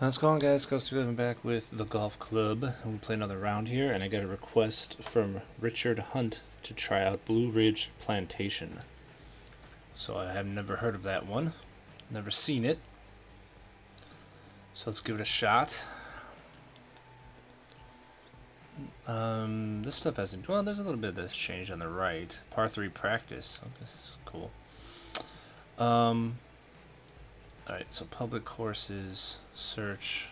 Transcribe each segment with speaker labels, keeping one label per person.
Speaker 1: How's it going guys? Coaster11 back with the golf club. We play another round here and I got a request from Richard Hunt to try out Blue Ridge Plantation. So I have never heard of that one. Never seen it. So let's give it a shot. Um, this stuff hasn't, well there's a little bit that's changed on the right. Par 3 practice. Oh, this is cool. Um, Alright, so public courses, search.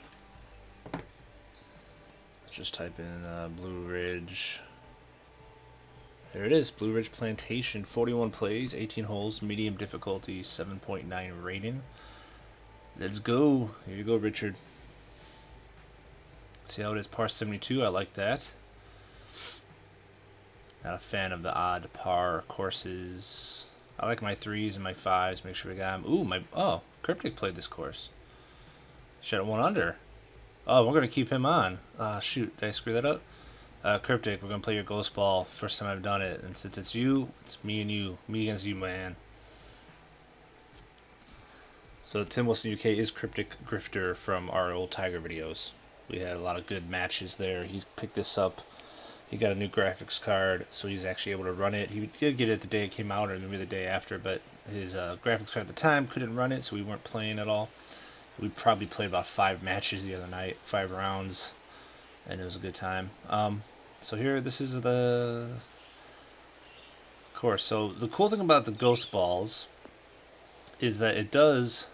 Speaker 1: Just type in uh, Blue Ridge. There it is, Blue Ridge Plantation, 41 plays, 18 holes, medium difficulty, 7.9 rating. Let's go. Here you go, Richard. See how it is, par 72, I like that. Not a fan of the odd par courses. I like my threes and my fives, make sure we got them. Ooh, my, oh, Cryptic played this course. Shot at one under. Oh, we're to keep him on. Uh, shoot. Did I screw that up? Uh, Cryptic, we're to play your ghost ball. First time I've done it. And since it's you, it's me and you. Me against you, man. So Tim Wilson UK is Cryptic Grifter from our old Tiger videos. We had a lot of good matches there. He picked this up. He got a new graphics card, so he's actually able to run it. He did get it the day it came out, or maybe the day after, but his uh, graphics card at the time couldn't run it, so we weren't playing at all. We probably played about five matches the other night, five rounds, and it was a good time. Um, so here, this is the course. So the cool thing about the ghost balls is that it does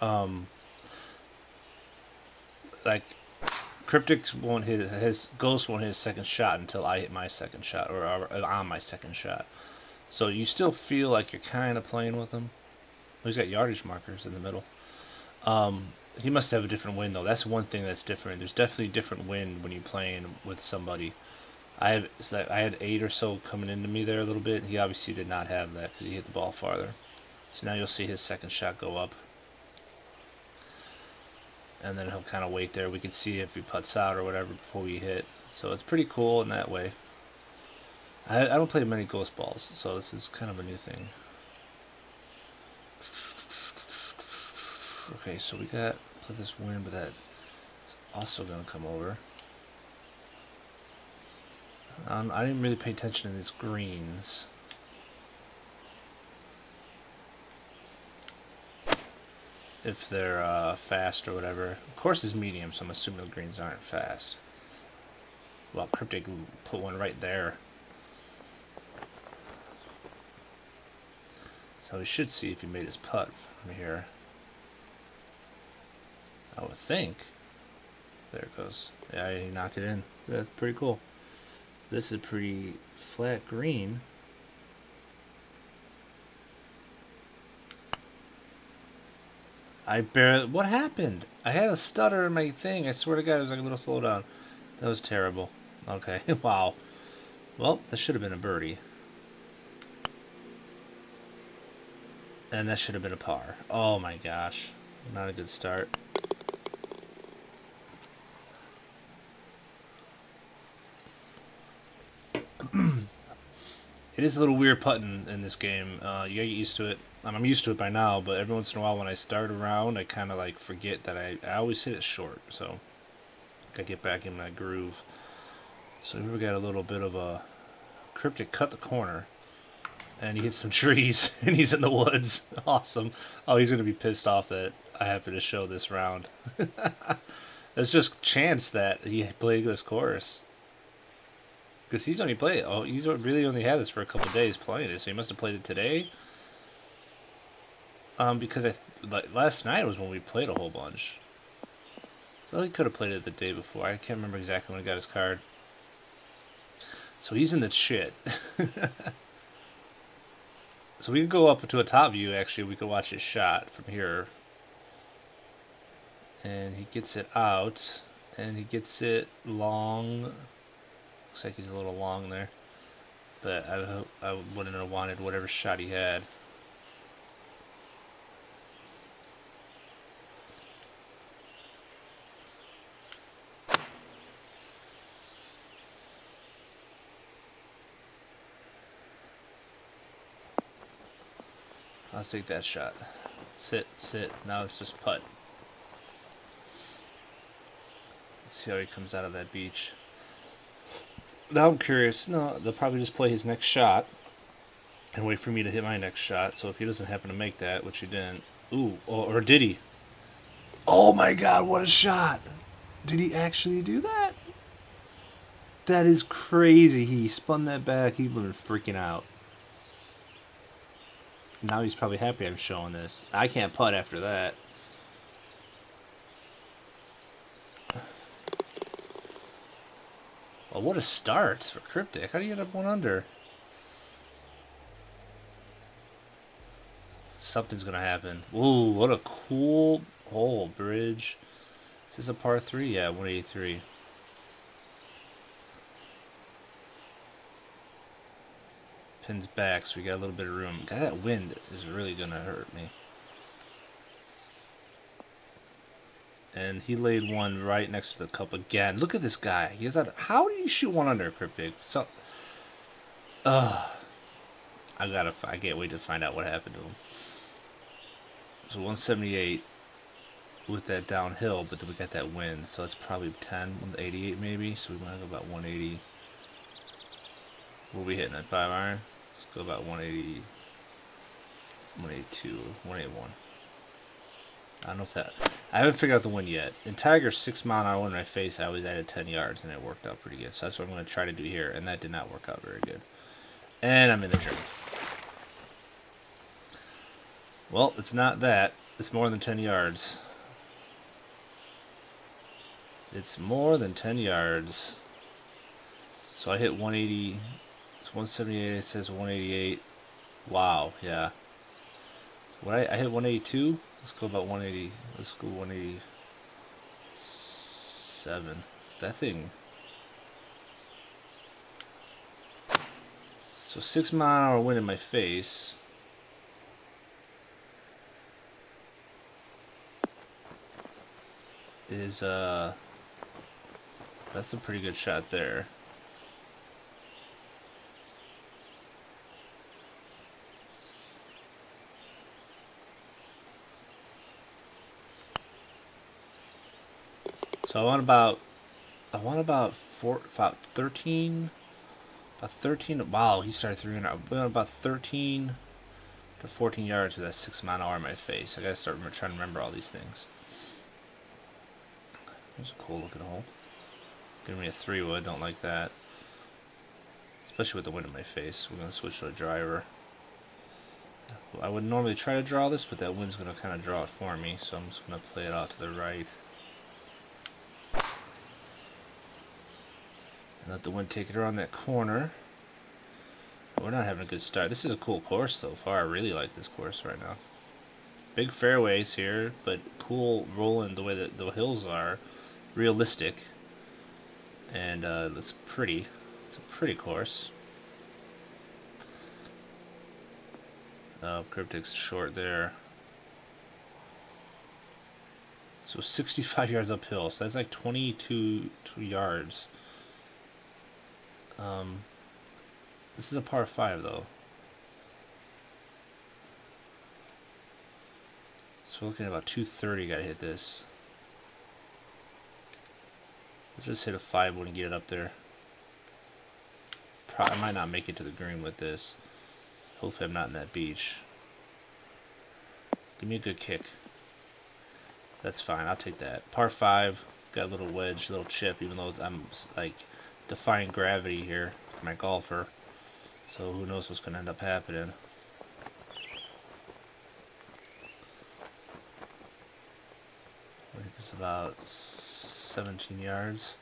Speaker 1: um, like Cryptic won't hit his Ghost won't hit his second shot until I hit my second shot or, on my second shot. So you still feel like you're kind of playing with him. He's got yardage markers in the middle. Um, he must have a different wind though. That's one thing that's different. There's definitely different wind when you're playing with somebody. I have like I had eight or so coming into me there a little bit. He obviously did not have that because he hit the ball farther. So now you'll see his second shot go up and then he'll kind of wait there. We can see if he puts out or whatever before we hit. So it's pretty cool in that way. I, I don't play many ghost balls, so this is kind of a new thing. Okay, so we got play this wind, but that's also gonna come over. Um, I didn't really pay attention to these greens. If they're uh, fast or whatever. Of course it's medium, so I'm assuming the greens aren't fast. Well, Cryptic put one right there. So we should see if he made his putt from here. I would think. There it goes. Yeah, he knocked it in. That's pretty cool. This is pretty flat green. I barely. What happened? I had a stutter in my thing. I swear to God, it was like a little slowdown. That was terrible. Okay, wow. Well, that should have been a birdie. And that should have been a par. Oh my gosh. Not a good start. It is a little weird putting in this game. Uh, you gotta get used to it. I'm used to it by now, but every once in a while when I start around, I kind of like forget that I, I always hit it short. So, I get back in my groove. So here we got a little bit of a cryptic cut the corner. And he hits some trees, and he's in the woods. awesome. Oh, he's to be pissed off that I happen to show this round. it's just chance that he played this course. Because he's only played Oh, he's really only had this for a couple days playing it, so he must have played it today. Um, because I like last night was when we played a whole bunch. So he could have played it the day before. I can't remember exactly when he got his card. So he's in the shit. so we can go up to a top view, actually. We could watch his shot from here. And he gets it out. And he gets it long Looks like he's a little long there. But I, I wouldn't have wanted whatever shot he had. I'll take that shot. Sit, sit. Now it's just putt. Let's see how he comes out of that beach. Now I'm curious. No, they'll probably just play his next shot and wait for me to hit my next shot. So if he doesn't happen to make that, which he didn't, ooh, or, or did he? Oh my God! What a shot! Did he actually do that? That is crazy. He spun that back. He would freaking out. Now he's probably happy I'm showing this. I can't putt after that. Well, what a start for Cryptic. How do you get up one under? Something's going to happen. Ooh, what a cool hole, bridge. Is this a par 3? Yeah, 183. Pins back, so we got a little bit of room. God, that wind is really going to hurt me. And he laid one right next to the cup again. Look at this guy. He has that. How do you shoot one under, Cryptic? So, uh, I gotta. I can't wait to find out what happened to him. So 178 with that downhill, but then we got that wind, so it's probably 10, 188 maybe. So we might go about 180. What are we hitting at five iron? Let's go about 180, 182, 181. I don't know if that. I haven't figured out the wind yet. In Tiger, six mile an hour in my face, I always added 10 yards, and it worked out pretty good. So that's what I'm going to try to do here, and that did not work out very good. And I'm in the drink. Well, it's not that. It's more than 10 yards. It's more than 10 yards. So I hit 180 it's 178. It says 188. Wow. Yeah. What I, I hit 182. Let's go about 180. Let's go 187. That thing. So six mile an hour wind in my face. Is uh that's a pretty good shot there. So I want about, I want about four, about 13, about 13, wow, he started three I went about 13 to 14 yards with that six mile an hour in my face. I gotta start trying to remember all these things. There's a cool looking hole. Give me a three wood, don't like that. Especially with the wind in my face. We're gonna switch to a driver. I would normally try to draw this, but that wind's gonna kind of draw it for me, so I'm just gonna play it out to the right. Let the wind take it around that corner. We're not having a good start. This is a cool course so far. I really like this course right now. Big fairways here, but cool rolling the way that the hills are. Realistic. And uh, it's pretty. It's a pretty course. Oh, Cryptic's short there. So 65 yards uphill. So that's like 22 yards. Um, this is a par 5 though. So we're looking at about 230 gotta hit this. Let's just hit a 5 when we get it up there. Pro I might not make it to the green with this. Hopefully I'm not in that beach. Give me a good kick. That's fine, I'll take that. Par 5, got a little wedge, little chip, even though I'm like defying gravity here for my golfer. So who knows what's going to end up happening. It's about 17 yards.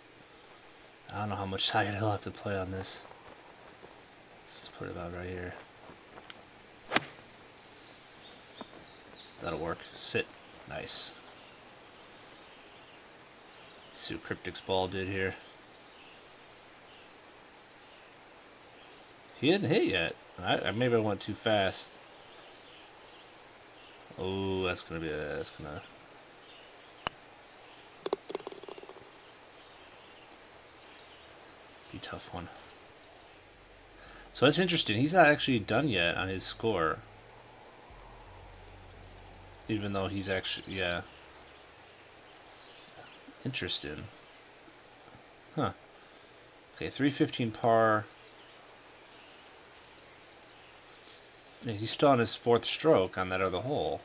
Speaker 1: I don't know how much side I'll have to play on this. Let's just put it about right here. That'll work. Sit. Nice. see what Cryptic's ball did here. He hadn't hit yet. I, maybe I went too fast. Oh, that's gonna be a, that's gonna. Be tough one. So that's interesting. He's not actually done yet on his score. Even though he's actually, yeah. Interesting. Huh. Okay, 315 par. He's still on his fourth stroke on that other hole.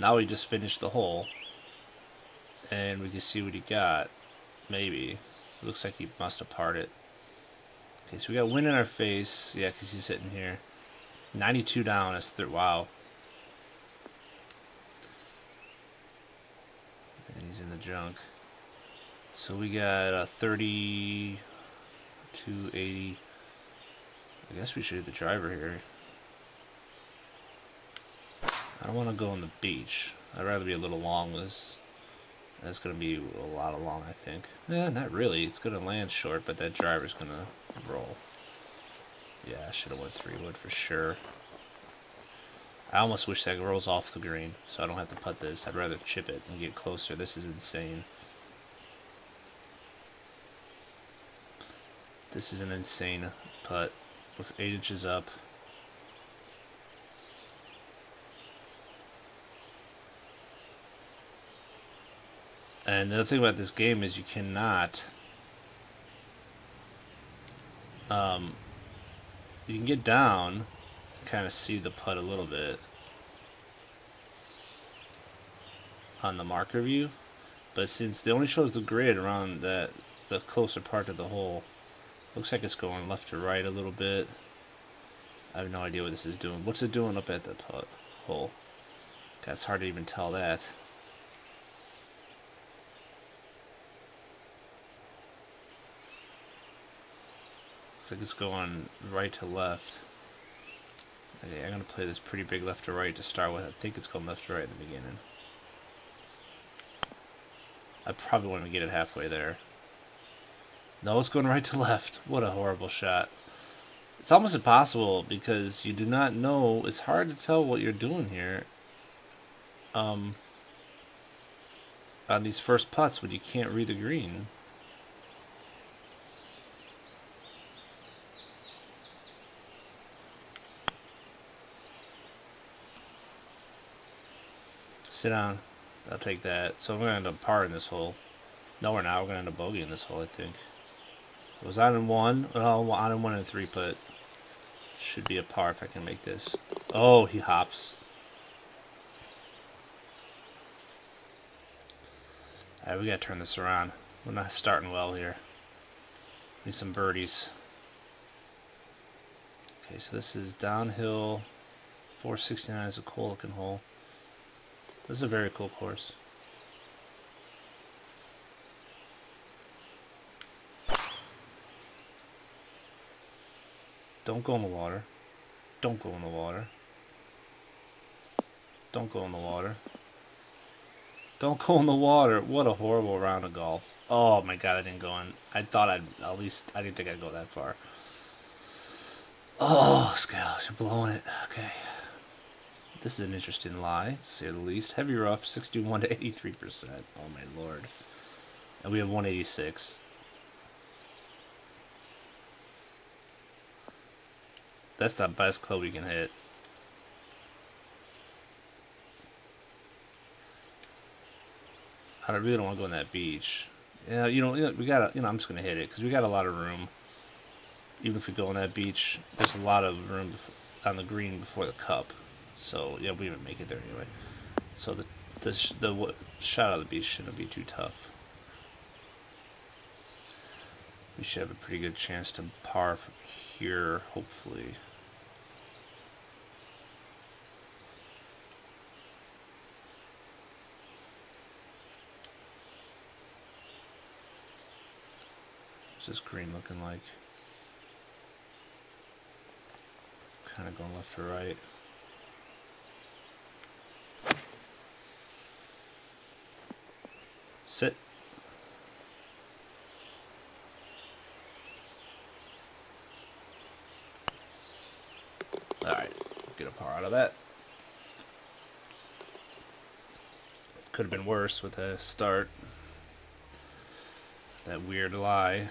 Speaker 1: Now he just finished the hole. And we can see what he got. Maybe. It looks like he must have parted. Okay, so we got wind in our face. Yeah, because he's hitting here. 92 down. That's third. Wow. And he's in the junk. So we got uh, a 30 280. I guess we should hit the driver here. I don't want to go on the beach. I'd rather be a little long. This that's going to be a lot of long, I think. Yeah, not really. It's going to land short, but that driver's going to roll. Yeah, I should have went three wood for sure. I almost wish that rolls off the green, so I don't have to put this. I'd rather chip it and get closer. This is insane. This is an insane putt with 8 inches up. And the other thing about this game is you cannot um, you can get down kind of see the putt a little bit on the marker view but since it only shows the grid around that the closer part of the hole looks like it's going left to right a little bit. I have no idea what this is doing. What's it doing up at the putt hole? That's hard to even tell that Like it's going right to left. Okay, I'm going to play this pretty big left to right to start with. I think it's going left to right in the beginning. I probably want to get it halfway there. No, it's going right to left. What a horrible shot. It's almost impossible because you do not know. It's hard to tell what you're doing here. Um, on these first putts when you can't read the green. Sit down. I'll take that. So I'm going to end up par in this hole. No, we're not. We're going to end up bogey in this hole, I think. It was on in one. Well, on in one and three, but should be a par if I can make this. Oh, he hops. Alright, we gotta turn this around. We're not starting well here. Need some birdies. Okay, so this is downhill. 469 is a cool looking hole. This is a very cool course. Don't go in the water. Don't go in the water. Don't go in the water. Don't go in the water. What a horrible round of golf. Oh my god, I didn't go in. I thought I'd at least, I didn't think I'd go that far. Oh, Scalz, you're blowing it. Okay. This is an interesting lie, to say the least. Heavy rough, 61 to 83%. Oh my lord. And we have 186. That's the best club we can hit. I really don't want to go on that beach. Yeah, you know, we got. You know, I'm just gonna hit it because we got a lot of room. Even if we go on that beach, there's a lot of room on the green before the cup. So yeah, we even make it there anyway. So the the the shot of the beach shouldn't be too tough. We should have a pretty good chance to par from here, hopefully. What's this green looking like? Kind of going left to right. out of that. Could have been worse with a start. That weird lie.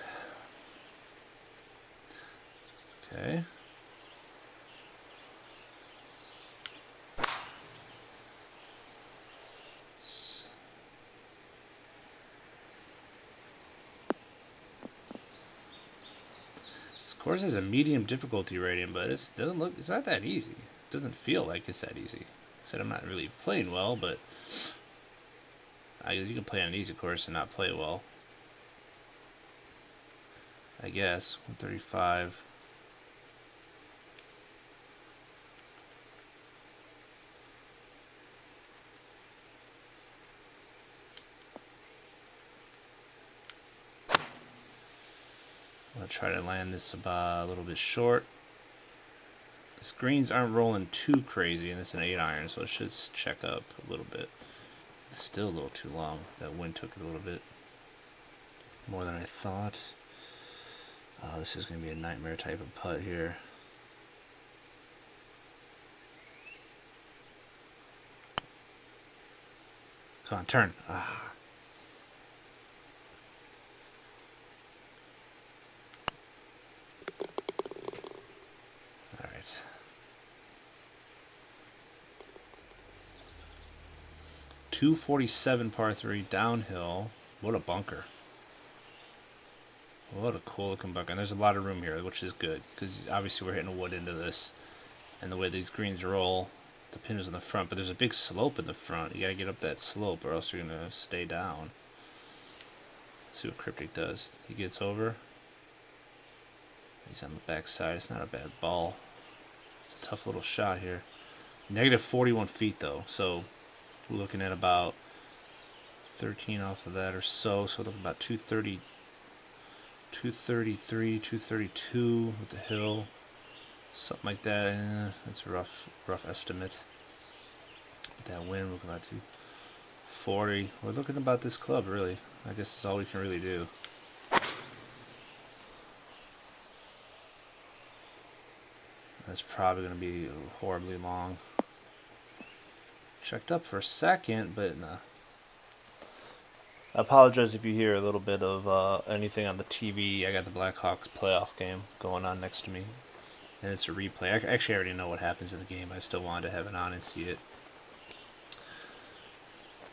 Speaker 1: Okay. This course is a medium difficulty rating, but it doesn't look, it's not that easy. Doesn't feel like it's that easy. I said I'm not really playing well, but I you can play on an easy course and not play well. I guess 135. I'm to try to land this about a little bit short. Greens aren't rolling too crazy, and it's an 8 iron, so it should check up a little bit. It's still a little too long. That wind took it a little bit more than I thought. Oh, this is going to be a nightmare type of putt here. Come on, turn. Ah. Alright. 247 par 3 downhill. What a bunker. What a cool looking bunker. And there's a lot of room here, which is good. Because obviously we're hitting wood into this. And the way these greens roll, the pin is in the front. But there's a big slope in the front. You got to get up that slope or else you're to stay down. Let's see what Cryptic does. He gets over. He's on the back side. It's not a bad ball. It's a tough little shot here. Negative 41 feet though. So looking at about 13 off of that or so. So look about 230, 233, 232 with the hill, something like that. Eh, that's a rough, rough estimate. With that wind, looking about 240. We're looking about this club really. I guess that's all we can really do. That's probably going to be horribly long. Checked up for a second, but no. I apologize if you hear a little bit of uh, anything on the TV. I got the Blackhawks playoff game going on next to me, and it's a replay. I actually already know what happens in the game. I still wanted to have it on and see it.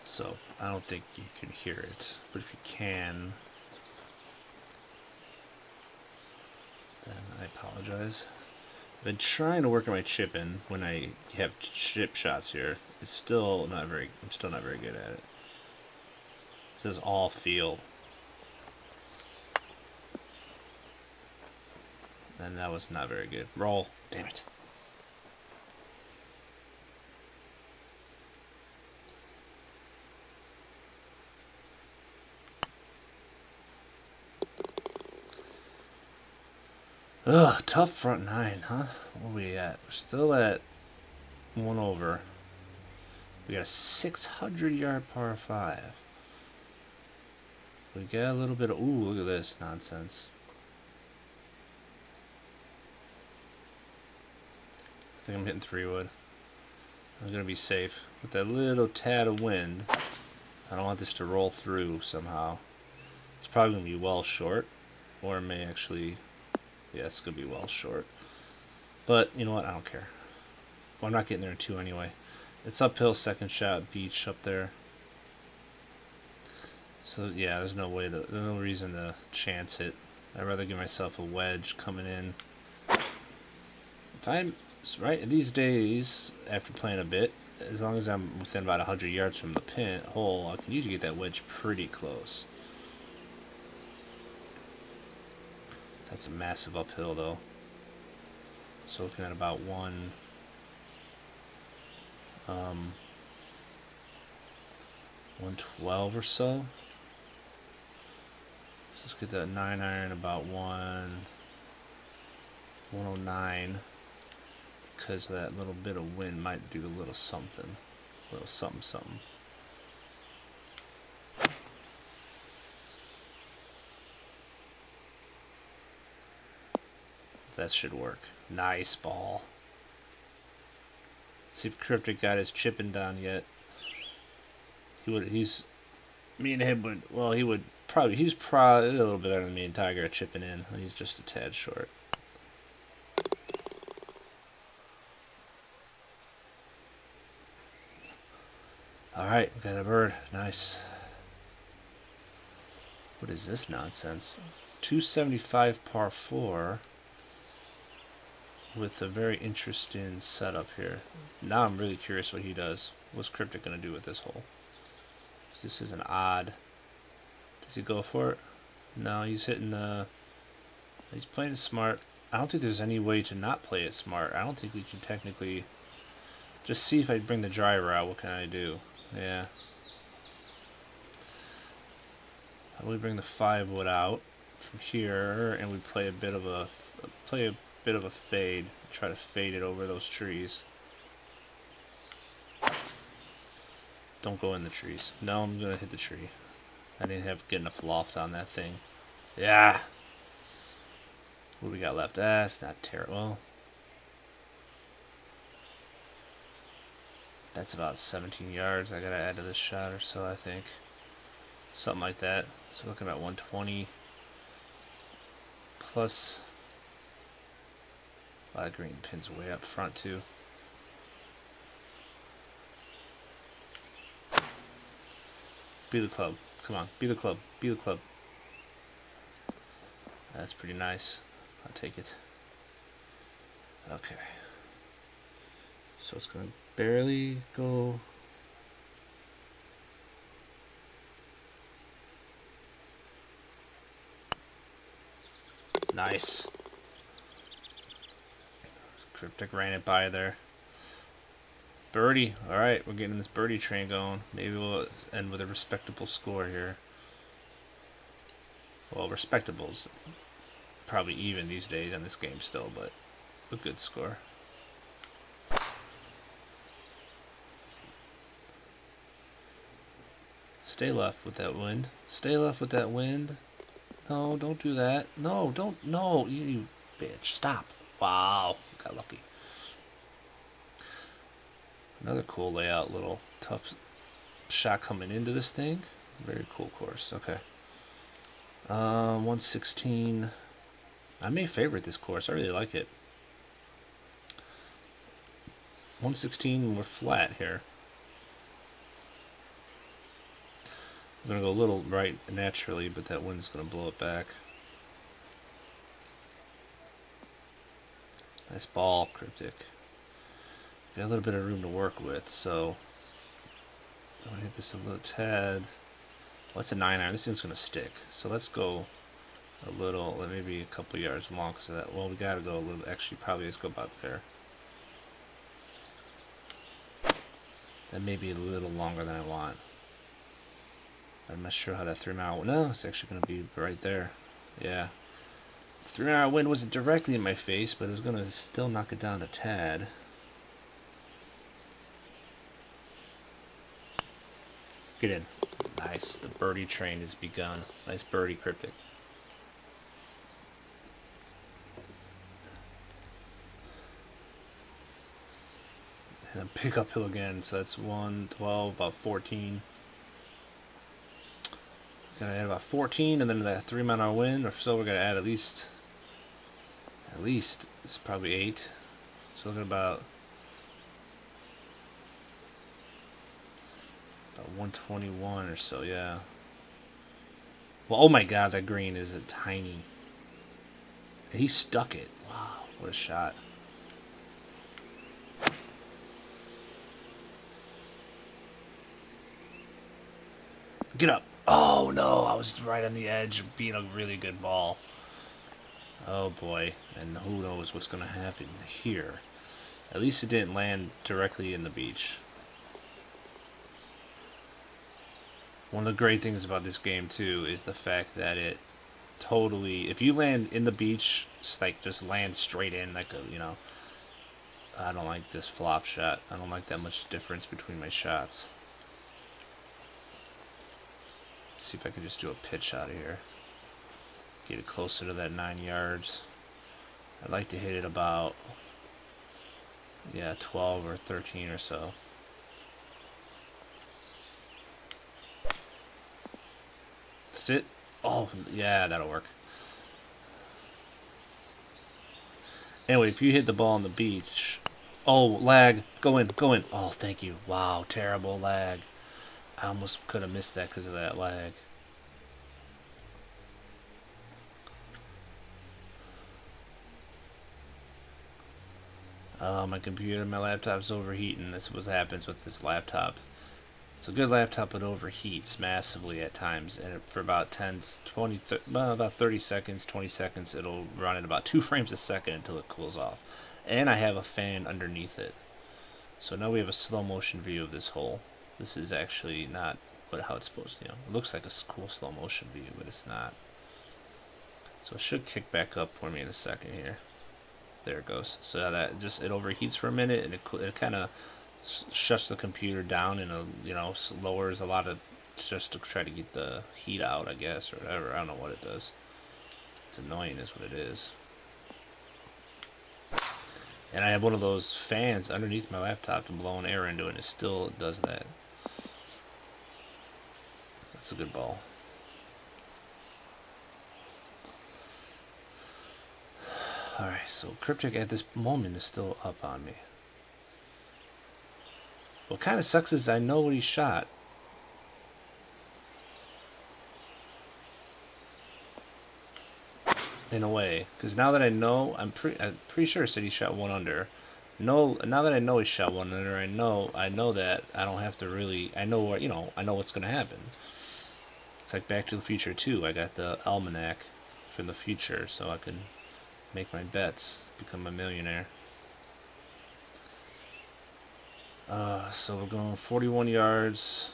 Speaker 1: So I don't think you can hear it, but if you can, then I apologize. I've been trying to work on my chipping when I have chip shots here. It's still not very. I'm still not very good at it. It says all feel. And that was not very good. Roll. Damn it. Ugh, tough front nine, huh? Where we at? We're still at one over. We got a 600 yard par 5. We got a little bit of. Ooh, look at this nonsense. I think I'm hitting three wood. I'm going to be safe. With that little tad of wind, I don't want this to roll through somehow. It's probably going to be well short, or it may actually yeah, it's going to be well short. But, you know what? I don't care. Well, I'm not getting there two anyway. It's uphill, second shot, beach up there. So, yeah, there's no way to, there's no reason to chance it. I'd rather give myself a wedge coming in. If I'm, right, these days, after playing a bit, as long as I'm within about 100 yards from the pin hole, I can usually get that wedge pretty close. That's a massive uphill though. So looking at about one um, 112 or so. Let's get that 9 iron about 1 109 because that little bit of wind might do a little something. A little something something. That should work. Nice ball. Let's see if Cryptic got his chipping down yet. He would. He's. Me and him would. Well, he would probably. He's probably a little bit better than me and Tiger chipping in. He's just a tad short. Alright, we got a bird. Nice. What is this nonsense? 275 par 4. With a very interesting setup here. Now I'm really curious what he does. What's Cryptic going to do with this hole? This is an odd. Does he go for it? No, he's hitting the... He's playing it smart. I don't think there's any way to not play it smart. I don't think we can technically... Just see if I bring the driver out, what can I do? Yeah. We bring the 5 wood out from here, and we play a bit of a... Play a bit of a fade. Try to fade it over those trees. Don't go in the trees. No, I'm gonna hit the tree. I didn't have get enough loft on that thing. Yeah. What do we got left? That's not terrible. That's about 17 yards I gotta add to this shot or so, I think. Something like that. So looking at 120 plus a lot of green pins way up front too. Be the club. Come on, be the club. Be the club. That's pretty nice. I'll take it. Okay. So it's going to barely go... Nice. Cryptic ran it by there. Birdie. Alright, we're getting this birdie train going. Maybe we'll end with a respectable score here. Well, respectable's probably even these days in this game still, but a good score. Stay left with that wind. Stay left with that wind. No, don't do that. No, don't. No, you, you bitch. Stop. Wow, got lucky. Another cool layout, little tough shot coming into this thing. Very cool course. Okay. Um, 116. I may favorite this course. I really like it. 116, we're flat here. I'm going to go a little right naturally, but that wind's going to blow it back. Nice ball, Cryptic. Got a little bit of room to work with, so I'm gonna hit this a little tad. What's a 9 iron? This thing's gonna stick. So let's go a little, maybe a couple yards long because that. Well, we gotta go a little, actually, probably let's go about there. That may be a little longer than I want. I'm not sure how that three mile, no, it's actually gonna be right there. Yeah. Three mile wind wasn't directly in my face, but it was gonna still knock it down a tad. Get in. Nice. The birdie train has begun. Nice birdie cryptic. And then pick uphill again. So that's 1, 12, about 14. Gonna add about 14 and then that 3 mile hour wind or so we're gonna add at least at least it's probably 8. So looking about About 121 or so, yeah. Well, oh my god, that green is a tiny. He stuck it. Wow, what a shot. Get up. Oh no, I was right on the edge of being a really good ball. Oh boy, and who knows what's going to happen here. At least it didn't land directly in the beach. One of the great things about this game too is the fact that it totally if you land in the beach it's like just land straight in like a you know I don't like this flop shot I don't like that much difference between my shots Let's see if I can just do a pitch out of here get it closer to that nine yards I'd like to hit it about yeah 12 or 13 or so Sit. Oh, yeah, that'll work. Anyway, if you hit the ball on the beach... Oh, lag. Go in, go in. Oh, thank you. Wow, terrible lag. I almost could have missed that because of that lag. Uh, my computer, my laptop's overheating. This is what happens with this laptop. It's a good laptop, but overheats massively at times. And for about 10, 20, 30, well, about 30 seconds, 20 seconds, it'll run at about 2 frames a second until it cools off. And I have a fan underneath it. So now we have a slow motion view of this hole. This is actually not what how it's supposed to, you know. It looks like a cool slow motion view, but it's not. So it should kick back up for me in a second here. There it goes. So that just it overheats for a minute and it it kind of shuts the computer down and you know lowers a lot of just to try to get the heat out, I guess, or whatever. I don't know what it does. It's annoying, is what it is. And I have one of those fans underneath my laptop to blow an air into it, and it still does that. That's a good ball. Alright, so Cryptic at this moment is still up on me. What kind of sucks is I know what he shot. In a way, because now that I know, I'm pretty, I'm pretty sure said he shot one under. No, now that I know he shot one under, I know, I know that I don't have to really, I know what, you know, I know what's gonna happen. It's like Back to the Future too. I got the almanac for the future, so I can make my bets, become a millionaire. Uh, so we're going 41 yards.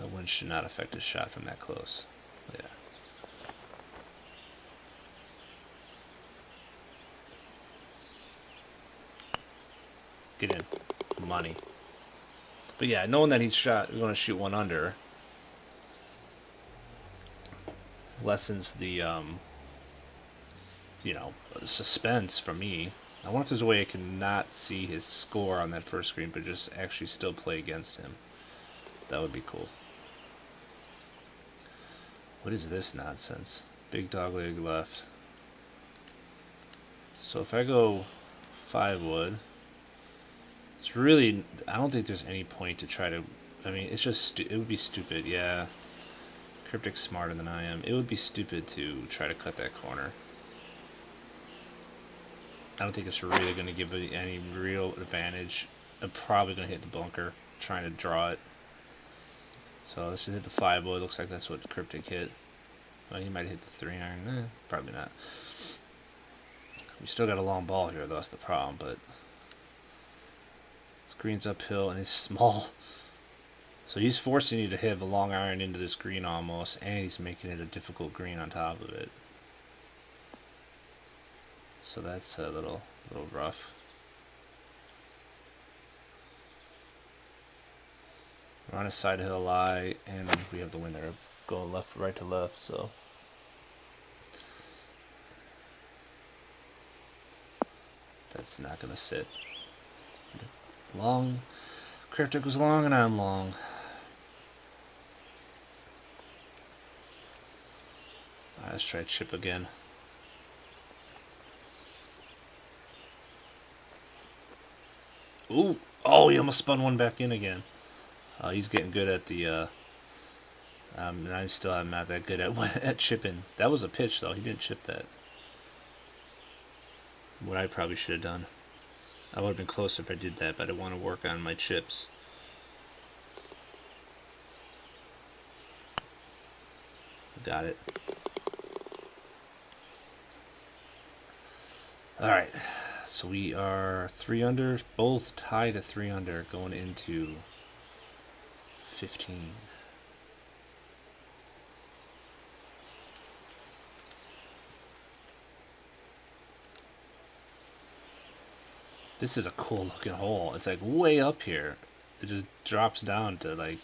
Speaker 1: The wind should not affect his shot from that close. Yeah. Get in. Money. But yeah, knowing that he's shot, going to shoot one under, lessens the um, you know suspense for me. I wonder if there's a way I can not see his score on that first screen, but just actually still play against him. That would be cool. What is this nonsense? Big dog leg left. So if I go five wood, it's really I don't think there's any point to try to. I mean, it's just it would be stupid. Yeah, Cryptic's smarter than I am. It would be stupid to try to cut that corner. I don't think it's really going to give it any real advantage. I'm probably going to hit the bunker, trying to draw it. So let's just hit the 5 boy. Looks like that's what Cryptic hit. Well, he might hit the 3 iron. Eh, probably not. We still got a long ball here, though. That's the problem, but... Screen's uphill, and he's small. So he's forcing you to hit a long iron into this green almost, and he's making it a difficult green on top of it. So that's a little, little rough. We're on a side hill lie, and we have the winner going left, right to left, so. That's not going to sit. Long. Cryptic was long, and I'm long. let's try chip again. Ooh! Oh, he almost spun one back in again. Uh, he's getting good at the, uh, um, and I still am not that good at at chipping. That was a pitch, though. He didn't chip that. What I probably should have done. I would have been closer if I did that, but I want to work on my chips. Got it. Alright, so we are three under, both tied at three under going into 15. This is a cool looking hole. It's like way up here. It just drops down to like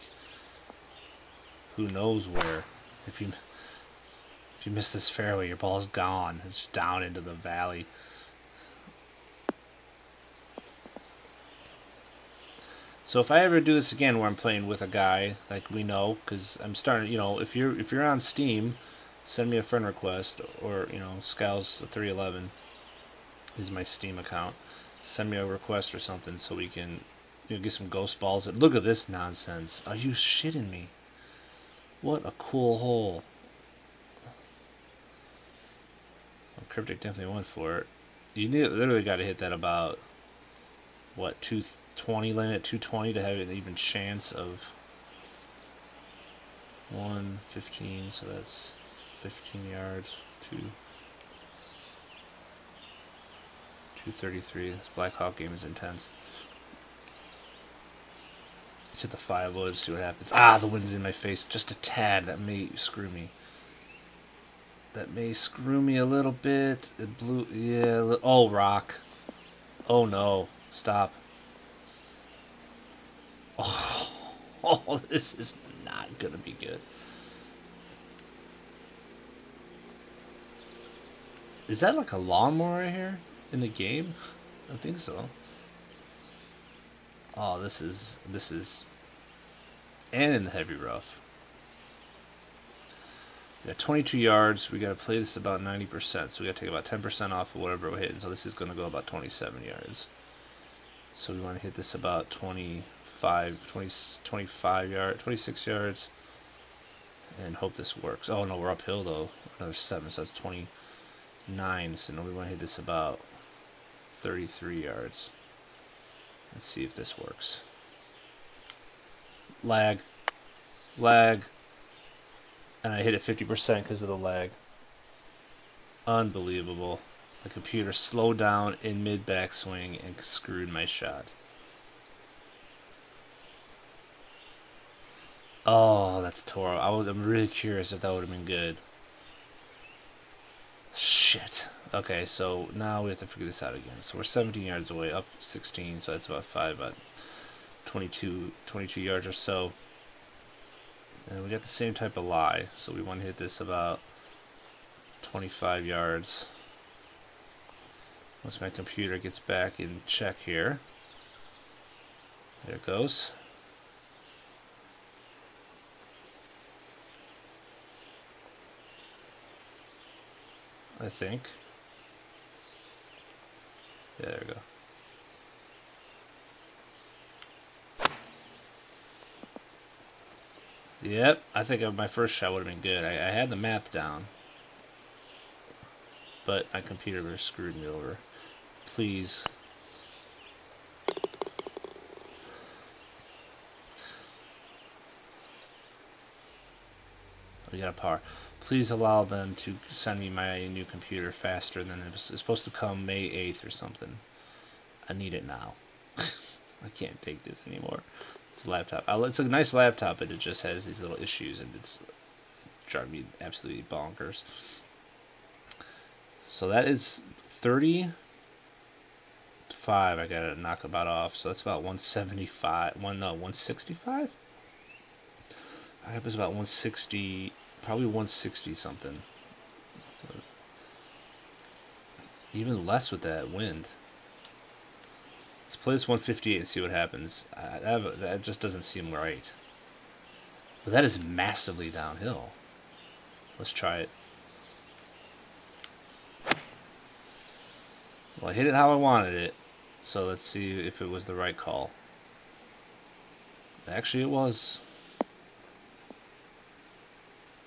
Speaker 1: who knows where. If you if you miss this fairway, your ball's gone. It's down into the valley. So if I ever do this again where I'm playing with a guy like we know, because I'm starting, you know, if you're if you're on Steam, send me a friend request or you know, Scalz three eleven is my Steam account. Send me a request or something so we can you know, get some ghost balls. Look at this nonsense. Are you shitting me? What a cool hole. Well, Cryptic definitely went for it. You literally got to hit that about, what, 220, land at 220 to have an even chance of 115, so that's 15 yards, 2, 233. This Black Hawk game is intense. Let's hit the five wood, see what happens. Ah, the wind's in my face just a tad. That may screw me. That may screw me a little bit. It blew. Yeah. Oh, rock. Oh no. Stop. Oh, oh this is not gonna be good. Is that like a lawnmower right here in the game? I think so. Oh, this is this is and in the heavy rough. Got 22 yards. We got to play this about 90%. So we got to take about 10% off of whatever we're hitting. So this is going to go about 27 yards. So we want to hit this about 25, 20, 25 yard, 26 yards, and hope this works. Oh no, we're uphill though. Another seven, so that's 29. So no, we want to hit this about 33 yards. Let's see if this works. Lag. Lag. And I hit it 50% because of the lag. Unbelievable. The computer slowed down in mid backswing and screwed my shot. Oh, that's Toro. I was, I'm really curious if that would have been good. Shit. Okay, so now we have to figure this out again. So we're 17 yards away, up 16, so that's about 5, about 22, 22 yards or so. And we got the same type of lie, so we want to hit this about 25 yards. Once my computer gets back in check here. There it goes. I think. Yeah, there we go. Yep, I think uh, my first shot would have been good. I, I had the math down. But my computer screwed me over. Please. We got a power. Please allow them to send me my new computer faster than it was supposed to come May 8th or something. I need it now. I can't take this anymore. It's a laptop. It's a nice laptop, but it just has these little issues, and it's driving me absolutely bonkers. So that is 30 to 5. I gotta knock about off. So that's about 175. One, no, 165? I hope it's about 160 probably 160 something. Even less with that wind. Let's play this 158 and see what happens. Uh, that, that just doesn't seem right. But that is massively downhill. Let's try it. Well, I hit it how I wanted it. So let's see if it was the right call. Actually, it was.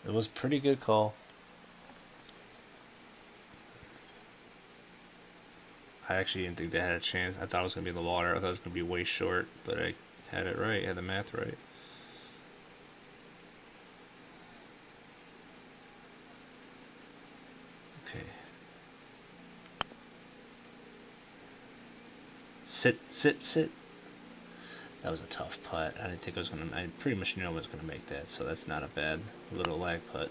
Speaker 1: It was pretty good call. I actually didn't think they had a chance. I thought it was going to be in the water. I thought it was going to be way short, but I had it right. I had the math right. Okay. Sit, sit, sit. That was a tough putt. I didn't think I was going to, I pretty much knew I was going to make that, so that's not a bad little lag putt.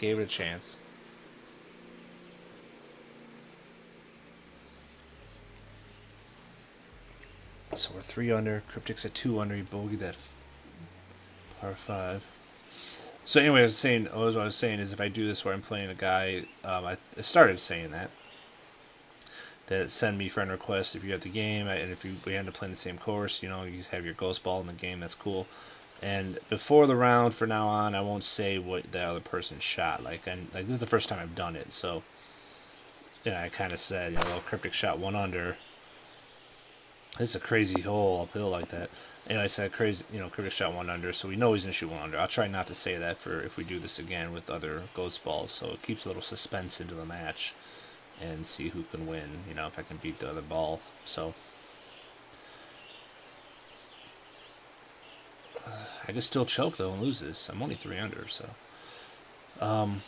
Speaker 1: Gave it a chance. So we're three under. Cryptic's at two under. He bogeyed that par five. So anyway, I was saying, what I was saying is, if I do this where I'm playing a guy, um, I, I started saying that that send me friend requests if you have the game, and if you, we end up playing the same course, you know, you have your ghost ball in the game, that's cool. And before the round, for now on, I won't say what the other person shot. Like, and like this is the first time I've done it, so yeah, I kind of said, you know, well, cryptic shot one under. It's a crazy hole uphill like that, And I said crazy, you know, cryptic shot one under, so we know he's gonna shoot one under. I'll try not to say that for if we do this again with other ghost balls, so it keeps a little suspense into the match, and see who can win. You know, if I can beat the other ball. So I could still choke though and lose this. I'm only three under, so. Um.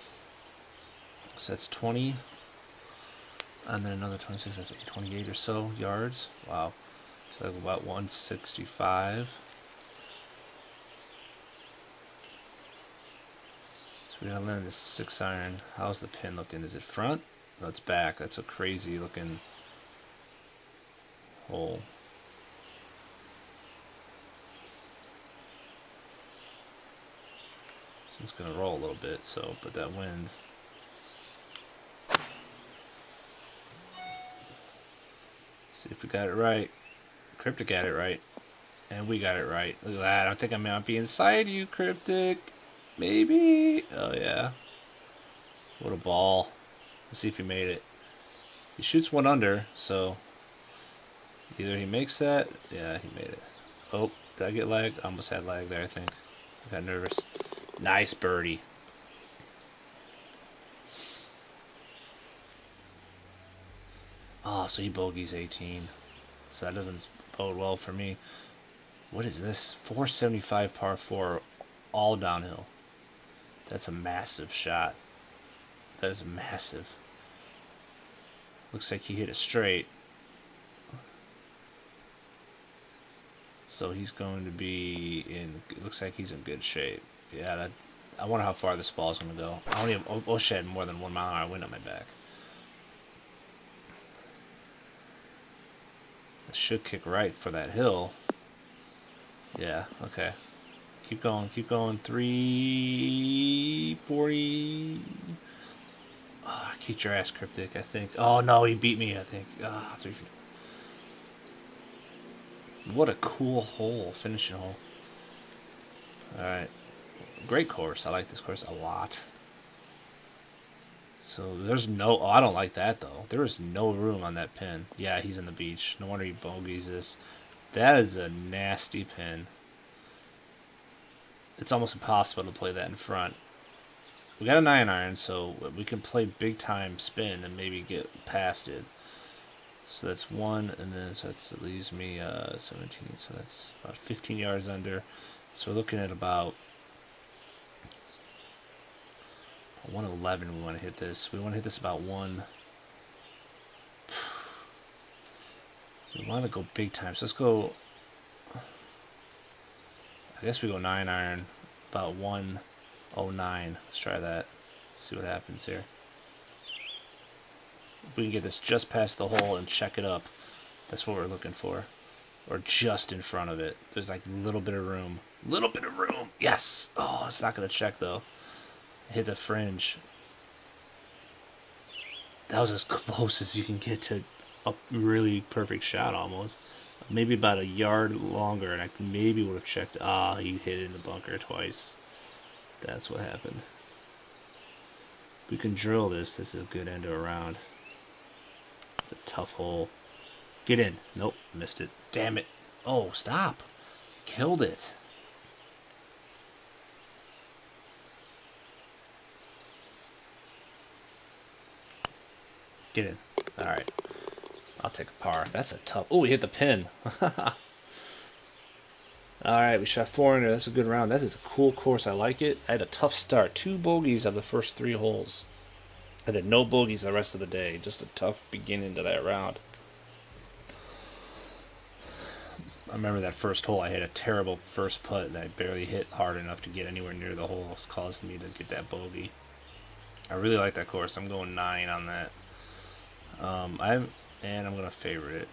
Speaker 1: So that's 20, and then another 26. That's 28 or so yards. Wow. So about 165. So we gotta land this six iron. How's the pin looking? Is it front? It's back. That's a crazy looking hole. So it's gonna roll a little bit, so but that wind See if we got it right. Cryptic got it right. And we got it right. Look at that. I think I might be inside you, Cryptic. Maybe. Oh, yeah. What a ball. Let's see if he made it. He shoots one under, so either he makes that. Yeah, he made it. Oh, did I get lag? I almost had lag there, I think. I got nervous. Nice birdie. Oh, so he bogeys 18. So that doesn't bode well for me. What is this? 475 par 4, all downhill. That's a massive shot. That is massive. Looks like he hit it straight. So he's going to be in. Looks like he's in good shape. Yeah, that. I wonder how far this ball is going to go. I only have, oh, shed more than one mile an hour wind on my back. It should kick right for that hill. Yeah, okay. Keep going, keep going. 340. Oh, keep your ass cryptic, I think. Oh no, he beat me, I think. Ah, three. What a cool hole, finishing hole. Alright. Great course. I like this course a lot. So there's no. Oh, I don't like that though. There is no room on that pin. Yeah, he's in the beach. No wonder he bogeys this. That is a nasty pin. It's almost impossible to play that in front. We got a 9 iron, so we can play big time spin and maybe get past it. So that's one, and then so that leaves me uh, 17, so that's about 15 yards under. So we're looking at about 111 we want to hit this. We want to hit this about 1. We want to go big time. So let's go... I guess we go 9 iron. About 109. Let's try that. See what happens here. If we can get this just past the hole and check it up. That's what we're looking for. Or just in front of it. There's like a little bit of room. Little bit of room. Yes. Oh, it's not going to check though hit the fringe. That was as close as you can get to a really perfect shot almost. Maybe about a yard longer, and I maybe would have checked. Ah, he hit it in the bunker twice. That's what happened. We can drill this. This is a good end of a round. It's a tough hole. Get in. Nope, missed it. Damn it. Oh, stop. Killed it. Get in. Alright. I'll take a par. That's a tough... Oh, we hit the pin. Alright, we shot four under. That's a good round. That is a cool course. I like it. I had a tough start. Two bogeys on the first three holes. I did no bogeys the rest of the day. Just a tough beginning to that round. I remember that first hole. I hit a terrible first putt and I barely hit hard enough to get anywhere near the hole. It caused me to get that bogey. I really like that course. I'm going nine on that. Um, I and I'm gonna favorite it.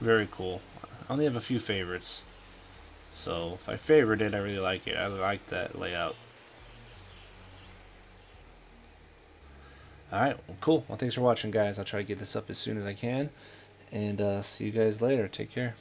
Speaker 1: Very cool. I only have a few favorites, so if I favorite it, I really like it. I like that layout. Alright, well, cool. Well, thanks for watching, guys. I'll try to get this up as soon as I can. And uh, see you guys later. Take care.